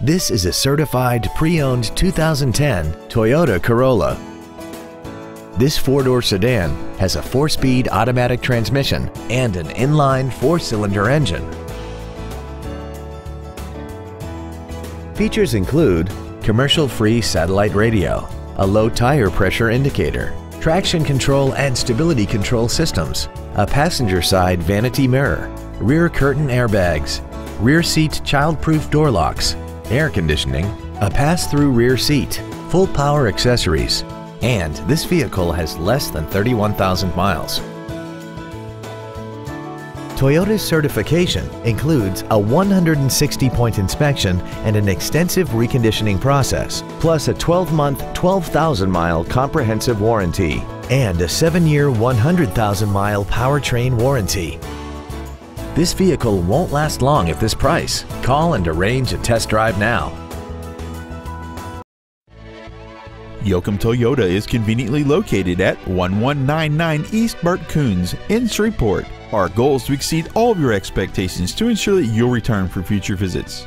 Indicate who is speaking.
Speaker 1: This is a certified pre-owned 2010 Toyota Corolla. This four-door sedan has a four-speed automatic transmission and an inline four-cylinder engine. Features include commercial-free satellite radio, a low tire pressure indicator, traction control and stability control systems, a passenger side vanity mirror, rear curtain airbags, rear seat child-proof door locks, air conditioning, a pass-through rear seat, full power accessories, and this vehicle has less than 31,000 miles. Toyota's certification includes a 160-point inspection and an extensive reconditioning process, plus a 12-month, 12,000-mile comprehensive warranty and a 7-year, 100,000-mile powertrain warranty. This vehicle won't last long at this price. Call and arrange a test drive now.
Speaker 2: Yokem Toyota is conveniently located at 1199 East Bert Kouns in Shreveport. Our goal is to exceed all of your expectations to ensure that you'll return for future visits.